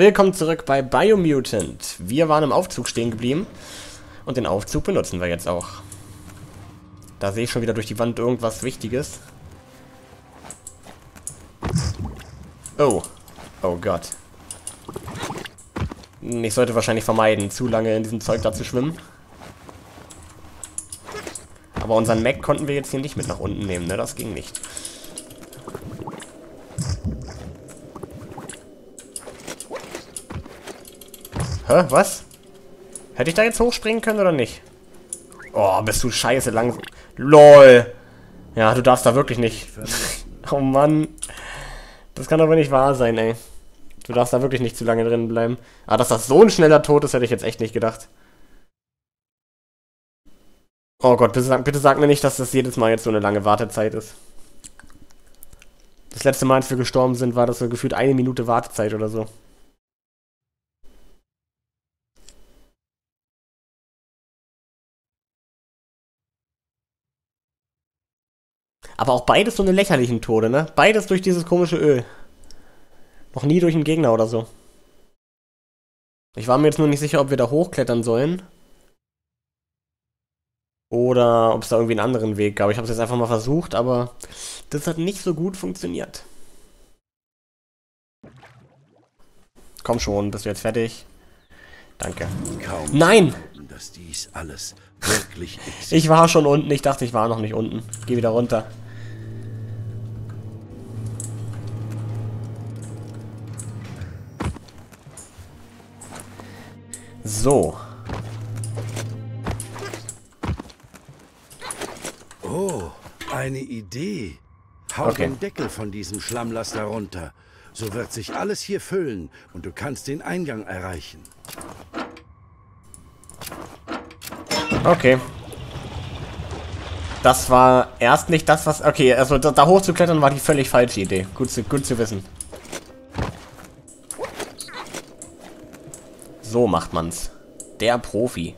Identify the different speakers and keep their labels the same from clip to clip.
Speaker 1: willkommen zurück bei Biomutant. Wir waren im Aufzug stehen geblieben und den Aufzug benutzen wir jetzt auch. Da sehe ich schon wieder durch die Wand irgendwas Wichtiges. Oh. Oh Gott. Ich sollte wahrscheinlich vermeiden, zu lange in diesem Zeug da zu schwimmen. Aber unseren Mac konnten wir jetzt hier nicht mit nach unten nehmen, ne? Das ging nicht. Hä? Was? Hätte ich da jetzt hochspringen können oder nicht? Oh, bist du scheiße lang. LOL. Ja, du darfst da wirklich nicht. oh Mann. Das kann aber nicht wahr sein, ey. Du darfst da wirklich nicht zu lange drin bleiben. Aber dass das so ein schneller Tod ist, hätte ich jetzt echt nicht gedacht. Oh Gott, bitte sag, bitte sag mir nicht, dass das jedes Mal jetzt so eine lange Wartezeit ist. Das letzte Mal, als wir gestorben sind, war das so gefühlt eine Minute Wartezeit oder so. Aber auch beides so eine lächerlichen Tode, ne? Beides durch dieses komische Öl. Noch nie durch einen Gegner oder so. Ich war mir jetzt nur nicht sicher, ob wir da hochklettern sollen. Oder ob es da irgendwie einen anderen Weg gab. Ich habe es jetzt einfach mal versucht, aber das hat nicht so gut funktioniert. Komm schon, bist du jetzt fertig? Danke. Kaum Nein! ich war schon unten. Ich dachte, ich war noch nicht unten. Geh wieder runter. So.
Speaker 2: Oh, eine Idee. Hau okay. den Deckel von diesem Schlammlaster runter. So wird sich alles hier füllen und du kannst den Eingang erreichen.
Speaker 1: Okay. Das war erst nicht das, was... Okay, also da, da hochzuklettern war die völlig falsche Idee. Gut zu, gut zu wissen. So macht man's. Der Profi.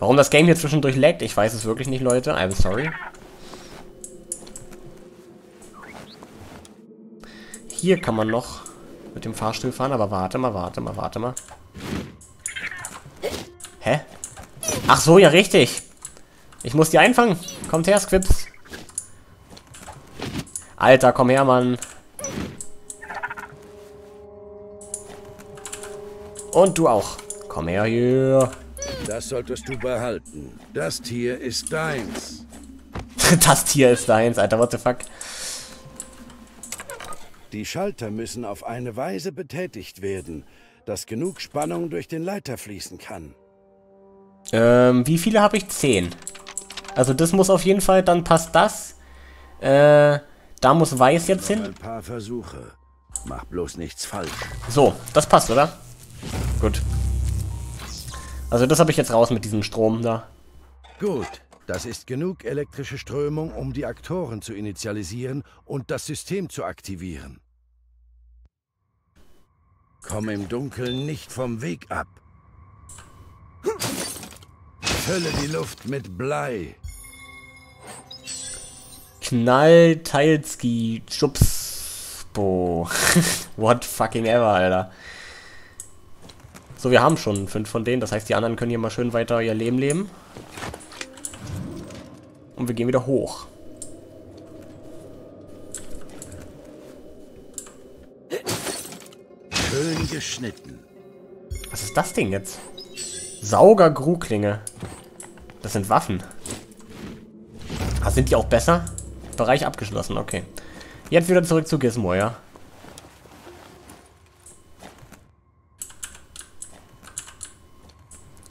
Speaker 1: Warum das Game hier zwischendurch laggt, ich weiß es wirklich nicht, Leute. I'm sorry. Hier kann man noch mit dem Fahrstuhl fahren, aber warte mal, warte mal, warte mal. Hä? Ach so, ja richtig. Ich muss die einfangen. Kommt her, Squips. Alter, komm her, Mann. Und du auch. Komm her hier.
Speaker 2: Das solltest du behalten. Das Tier ist deins.
Speaker 1: das Tier ist deins, Alter. What the fuck?
Speaker 2: Die Schalter müssen auf eine Weise betätigt werden, dass genug Spannung durch den Leiter fließen kann.
Speaker 1: Ähm, wie viele habe ich? Zehn. Also das muss auf jeden Fall, dann passt das. Äh, da muss weiß jetzt hin.
Speaker 2: Ein paar Versuche. Mach bloß nichts falsch.
Speaker 1: So, das passt, oder? Gut. Also das habe ich jetzt raus mit diesem Strom da.
Speaker 2: Gut. Das ist genug elektrische Strömung, um die Aktoren zu initialisieren und das System zu aktivieren. Komm im Dunkeln nicht vom Weg ab. Fülle die Luft mit Blei.
Speaker 1: Knall, Teilski, Schubsbo. What fucking ever, Alter. So, wir haben schon fünf von denen. Das heißt, die anderen können hier mal schön weiter ihr Leben leben. Und wir gehen wieder hoch.
Speaker 2: Schön geschnitten.
Speaker 1: Was ist das Ding jetzt? Sauger-Gruklinge. Das sind Waffen. Ah, sind die auch besser? Bereich abgeschlossen, okay. Jetzt wieder zurück zu Gizmo, ja?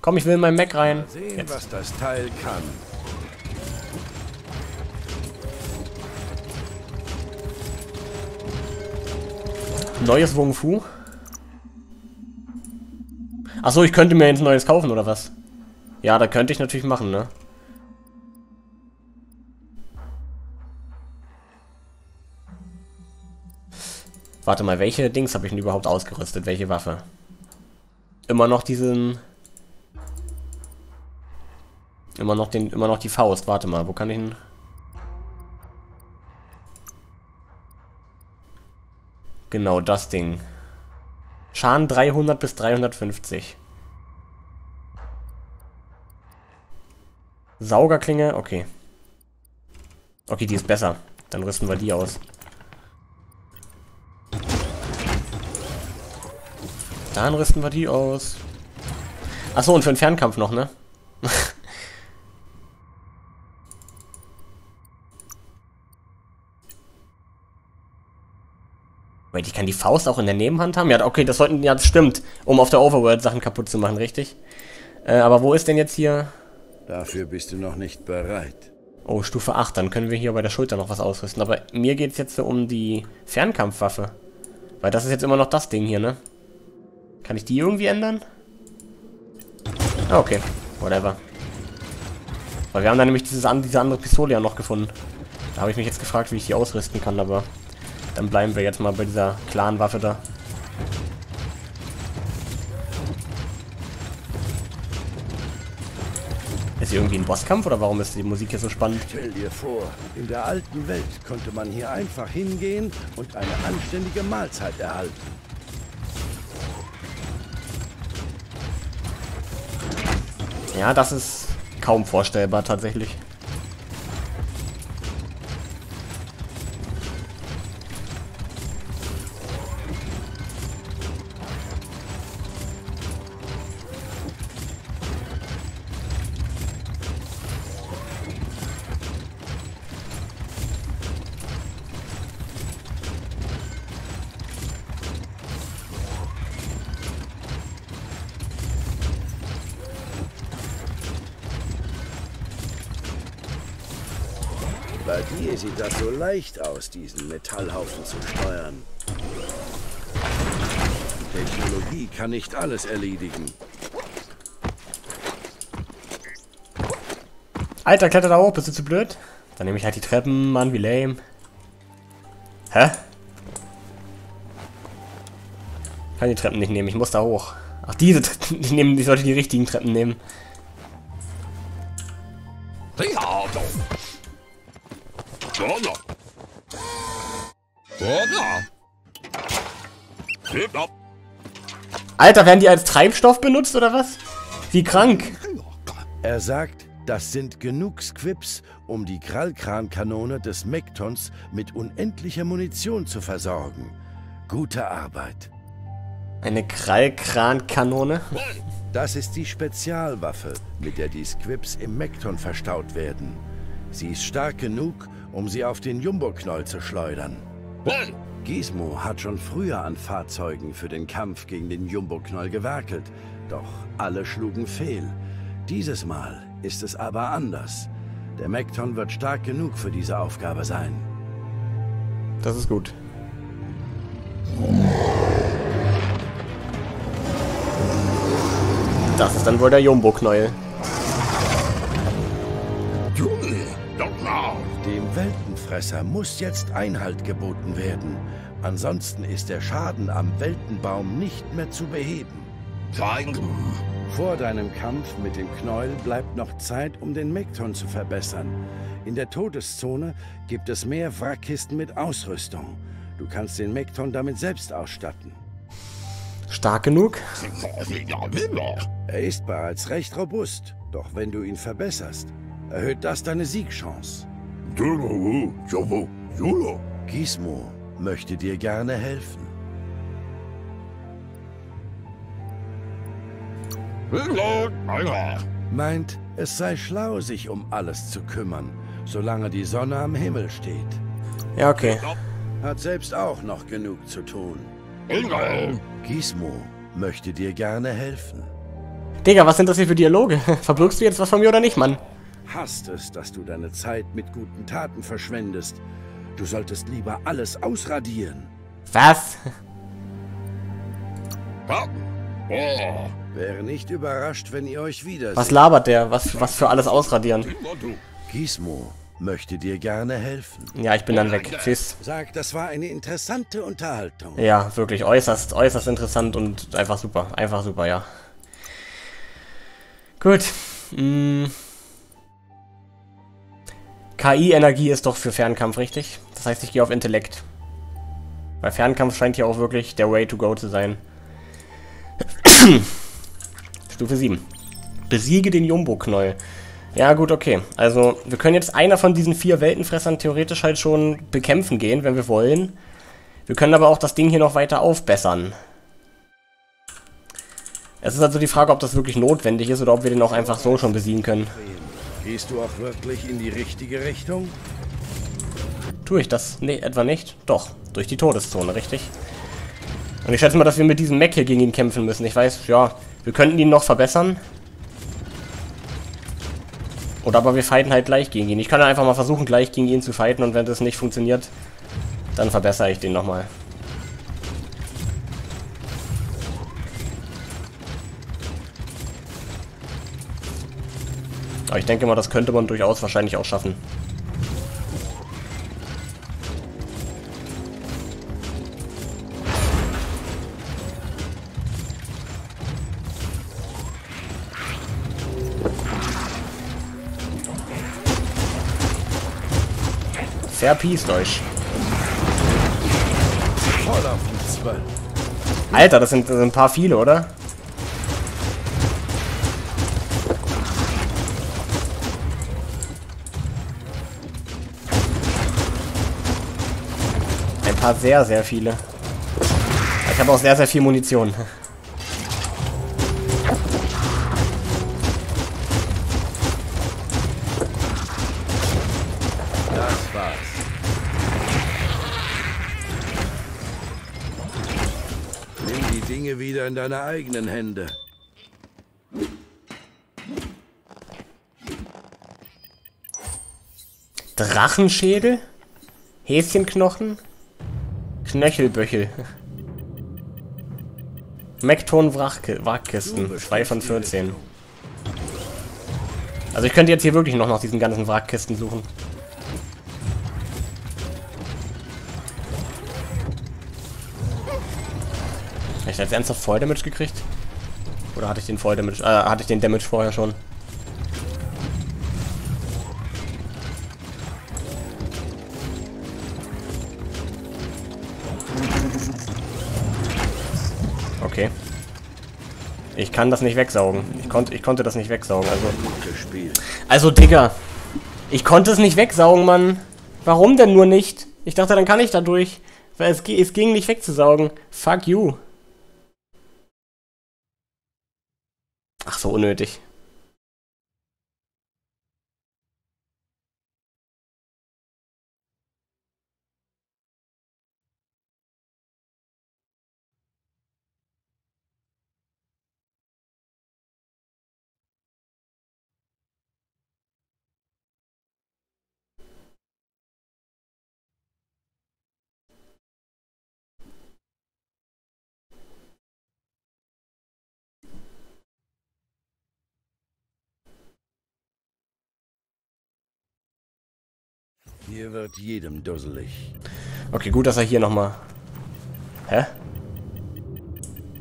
Speaker 1: Komm, ich will in mein Mac rein.
Speaker 2: Mal sehen, Jetzt. was das Teil kann.
Speaker 1: Neues Wung Fu. Achso, ich könnte mir jetzt neues kaufen, oder was? Ja, da könnte ich natürlich machen, ne? Warte mal, welche Dings habe ich denn überhaupt ausgerüstet? Welche Waffe? Immer noch diesen Immer noch, den, immer noch die Faust. Warte mal, wo kann ich ihn... Genau, das Ding. Schaden 300 bis 350. Saugerklinge, okay. Okay, die ist besser. Dann rüsten wir die aus. Dann rüsten wir die aus. Achso, und für den Fernkampf noch, ne? Wait, ich kann die Faust auch in der Nebenhand haben? Ja, okay, das sollten, ja, das stimmt, um auf der Overworld Sachen kaputt zu machen, richtig? Äh, aber wo ist denn jetzt hier...
Speaker 2: Dafür bist du noch nicht bereit.
Speaker 1: Oh, Stufe 8, dann können wir hier bei der Schulter noch was ausrüsten. Aber mir geht es jetzt so um die Fernkampfwaffe. Weil das ist jetzt immer noch das Ding hier, ne? Kann ich die irgendwie ändern? Ah, okay. Whatever. Weil wir haben da nämlich dieses, diese andere Pistole ja noch gefunden. Da habe ich mich jetzt gefragt, wie ich die ausrüsten kann, aber... Dann bleiben wir jetzt mal bei dieser klaren Waffe da. Ist hier irgendwie ein Bosskampf oder warum ist die Musik hier so spannend?
Speaker 2: Stell dir vor, in der alten Welt konnte man hier einfach hingehen und eine anständige Mahlzeit erhalten.
Speaker 1: Ja, das ist kaum vorstellbar tatsächlich.
Speaker 2: Bei dir sieht das so leicht aus, diesen Metallhaufen zu steuern. Technologie kann nicht alles erledigen.
Speaker 1: Alter, kletter da hoch, bist du zu blöd? Dann nehme ich halt die Treppen, Mann, wie lame. Hä? Kann die Treppen nicht nehmen, ich muss da hoch. Ach, diese Treppen, ich, nehme, ich sollte die richtigen Treppen nehmen. Alter, werden die als Treibstoff benutzt oder was? Wie krank.
Speaker 2: Er sagt, das sind genug Squips, um die Krallkrankanone des Mektons mit unendlicher Munition zu versorgen. Gute Arbeit.
Speaker 1: Eine Krallkrankanone?
Speaker 2: Das ist die Spezialwaffe, mit der die Squips im Mekton verstaut werden. Sie ist stark genug, um sie auf den Jumbo-Knoll zu schleudern. Gizmo hat schon früher an Fahrzeugen für den Kampf gegen den Jumbo-Knoll gewerkelt, doch alle schlugen fehl. Dieses Mal ist es aber anders. Der Mekton wird stark genug für diese Aufgabe sein.
Speaker 1: Das ist gut. Das ist dann wohl der Jumbo-Knäuel.
Speaker 2: Dem Weltenfresser muss jetzt Einhalt geboten werden. Ansonsten ist der Schaden am Weltenbaum nicht mehr zu beheben. Vor deinem Kampf mit dem Knäuel bleibt noch Zeit, um den Mekton zu verbessern. In der Todeszone gibt es mehr Wrackkisten mit Ausrüstung. Du kannst den Mekton damit selbst ausstatten.
Speaker 1: Stark genug?
Speaker 2: Er ist bereits recht robust, doch wenn du ihn verbesserst, erhöht das deine Siegchance. Gizmo möchte dir gerne helfen. Meint, es sei schlau, sich um alles zu kümmern, solange die Sonne am Himmel steht.
Speaker 1: Ja, okay.
Speaker 2: Hat selbst auch noch genug zu tun. Gizmo möchte dir gerne helfen.
Speaker 1: Digga, was sind das hier für Dialoge? Verbirgst du jetzt was von mir oder nicht, Mann?
Speaker 2: Hasst es, dass du deine Zeit mit guten Taten verschwendest. Du solltest lieber alles ausradieren.
Speaker 1: Was?
Speaker 2: Wäre nicht überrascht, wenn ihr euch wieder
Speaker 1: Was labert der? Was, was für alles ausradieren?
Speaker 2: Gizmo möchte dir gerne helfen.
Speaker 1: Ja, ich bin dann weg. Tschüss.
Speaker 2: Sag, das war eine interessante Unterhaltung.
Speaker 1: Ja, wirklich äußerst, äußerst interessant und einfach super. Einfach super, ja. Gut. Hm. KI-Energie ist doch für Fernkampf, richtig? Das heißt, ich gehe auf Intellekt. Weil Fernkampf scheint hier auch wirklich der Way to go zu sein. Stufe 7. Besiege den Jumbo-Knoll. Ja, gut, okay. Also, wir können jetzt einer von diesen vier Weltenfressern theoretisch halt schon bekämpfen gehen, wenn wir wollen. Wir können aber auch das Ding hier noch weiter aufbessern. Es ist also die Frage, ob das wirklich notwendig ist oder ob wir den auch einfach so schon besiegen können.
Speaker 2: Gehst du auch wirklich in die richtige Richtung?
Speaker 1: Tue ich das nee, etwa nicht? Doch, durch die Todeszone, richtig? Und ich schätze mal, dass wir mit diesem Mech hier gegen ihn kämpfen müssen. Ich weiß, ja, wir könnten ihn noch verbessern. Oder aber wir fighten halt gleich gegen ihn. Ich kann einfach mal versuchen, gleich gegen ihn zu fighten und wenn das nicht funktioniert, dann verbessere ich den nochmal. Aber ich denke mal, das könnte man durchaus wahrscheinlich auch schaffen. Verpiest euch. Alter, das sind, das sind ein paar viele, oder? Paar sehr, sehr viele. Ich habe auch sehr, sehr viel Munition.
Speaker 2: Dinge wieder in deine eigenen Hände.
Speaker 1: Drachenschädel? Häschenknochen? Knöchelböchel. Mekton Wrackkisten. 2 von 14. Also ich könnte jetzt hier wirklich noch nach diesen ganzen Wrackkisten suchen. ich jetzt ernsthaft Voll Damage gekriegt? Oder hatte ich den Voll Damage, äh, hatte ich den Damage vorher schon? Okay. Ich kann das nicht wegsaugen. Ich konnte, ich konnte das nicht wegsaugen, also... Also, Digga. Ich konnte es nicht wegsaugen, Mann. Warum denn nur nicht? Ich dachte, dann kann ich dadurch. Weil es, es ging nicht wegzusaugen. Fuck you. Ach so unnötig.
Speaker 2: Hier wird jedem dusselig.
Speaker 1: Okay, gut, dass er hier nochmal... Hä?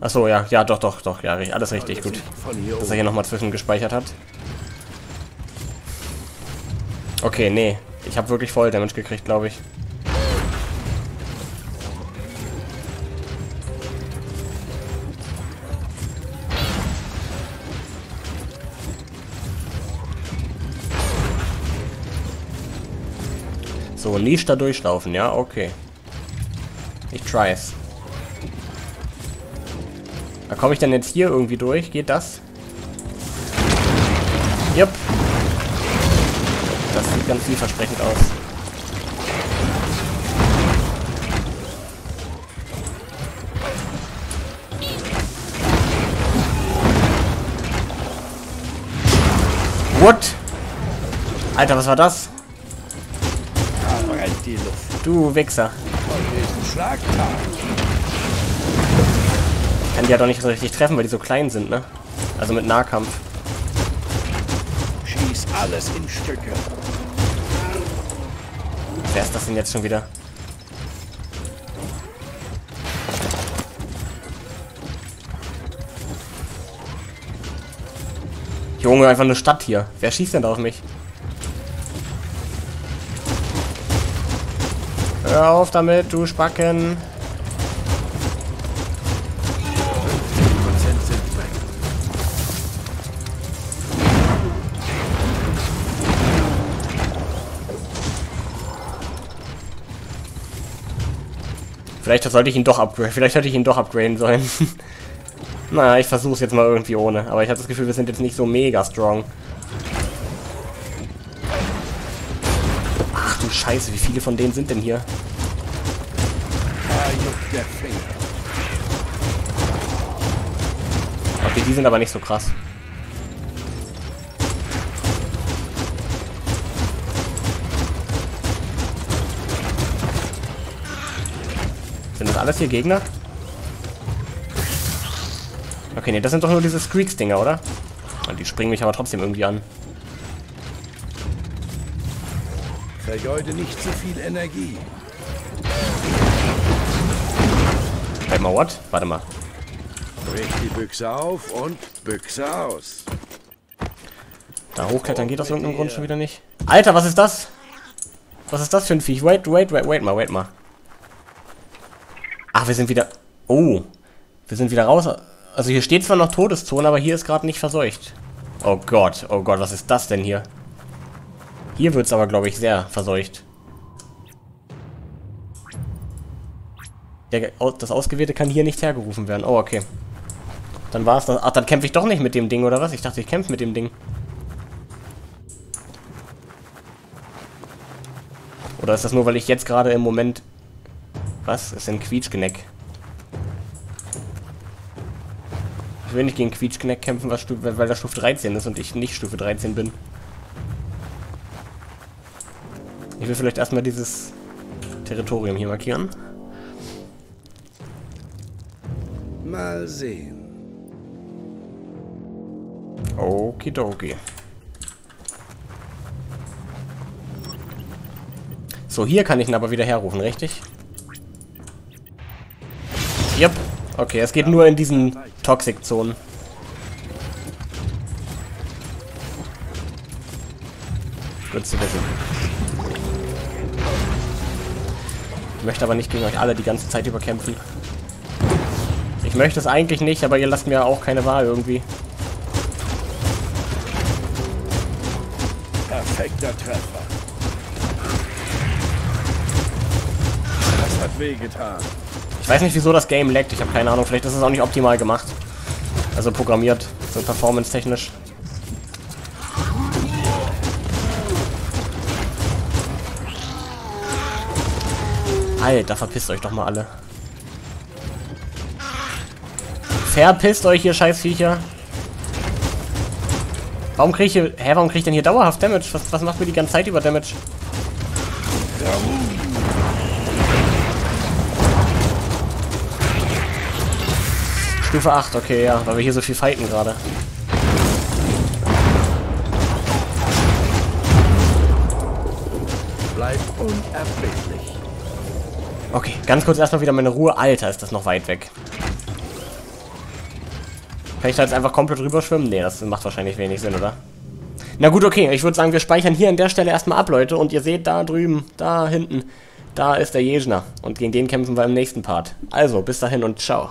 Speaker 1: Achso, ja, ja, doch, doch, doch, ja, alles richtig, gut. Dass er hier nochmal zwischengespeichert hat. Okay, nee. Ich habe wirklich voll Damage gekriegt, glaube ich. So, nicht da durchlaufen, ja? Okay. Ich try es. Da komme ich dann jetzt hier irgendwie durch? Geht das? Jupp. Das sieht ganz vielversprechend aus. What? Alter, was war das? Du Wichser. Kann die ja doch nicht so richtig treffen, weil die so klein sind, ne? Also mit Nahkampf.
Speaker 2: Schieß alles in Stücke.
Speaker 1: Wer ist das denn jetzt schon wieder? Junge, einfach eine Stadt hier. Wer schießt denn da auf mich? Hör auf damit, du Spacken. Vielleicht sollte ich ihn doch upgraden. Vielleicht hätte ich ihn doch upgraden sollen. naja, ich versuche es jetzt mal irgendwie ohne. Aber ich habe das Gefühl, wir sind jetzt nicht so mega strong. Du Scheiße, wie viele von denen sind denn hier? Okay, die sind aber nicht so krass. Sind das alles hier Gegner? Okay, ne, das sind doch nur diese Screaks-Dinger, oder? Die springen mich aber trotzdem irgendwie an.
Speaker 2: Vergeude nicht zu viel Energie.
Speaker 1: Warte mal, what? Warte mal.
Speaker 2: Brich die Büchse auf und Büchse aus.
Speaker 1: Da hochklettern geht aus irgendeinem Grund schon wieder nicht. Alter, was ist das? Was ist das für ein Viech? Wait, wait, wait, wait mal, wait mal. Ach, wir sind wieder... Oh. Wir sind wieder raus. Also hier steht zwar noch Todeszone, aber hier ist gerade nicht verseucht. Oh Gott, oh Gott, was ist das denn hier? Hier wird es aber, glaube ich, sehr verseucht. Der, das Ausgewählte kann hier nicht hergerufen werden. Oh, okay. Dann war es das. Ach, dann kämpfe ich doch nicht mit dem Ding, oder was? Ich dachte, ich kämpfe mit dem Ding. Oder ist das nur, weil ich jetzt gerade im Moment was? Ist ein Quietschgeneck. Ich will nicht gegen Quietschgeneck kämpfen, weil das Stufe 13 ist und ich nicht Stufe 13 bin. Ich will vielleicht erstmal dieses Territorium hier markieren.
Speaker 2: Mal sehen.
Speaker 1: Okidoki. So, hier kann ich ihn aber wieder herrufen, richtig? Yep. Okay, es geht nur in diesen Toxic-Zonen. Gut zu wissen. Möchte aber nicht gegen euch alle die ganze Zeit überkämpfen. Ich möchte es eigentlich nicht, aber ihr lasst mir auch keine Wahl irgendwie.
Speaker 2: Perfekter Treffer. Das hat wehgetan.
Speaker 1: Ich weiß nicht, wieso das Game laggt. Ich habe keine Ahnung. Vielleicht ist es auch nicht optimal gemacht. Also programmiert. So performance-technisch. Alter, verpisst euch doch mal alle. Verpisst euch, ihr Scheißviecher. Warum kriege ich hier... Hä, warum kriege ich denn hier dauerhaft Damage? Was, was macht mir die ganze Zeit über Damage? Stufe 8, okay, ja, weil wir hier so viel fighten gerade.
Speaker 2: Bleib unerbittlich.
Speaker 1: Okay, ganz kurz erstmal wieder meine Ruhe. Alter, ist das noch weit weg. Kann ich da jetzt einfach komplett rüberschwimmen? Nee, das macht wahrscheinlich wenig Sinn, oder? Na gut, okay. Ich würde sagen, wir speichern hier an der Stelle erstmal ab, Leute. Und ihr seht da drüben, da hinten, da ist der Jejner. Und gegen den kämpfen wir im nächsten Part. Also, bis dahin und ciao.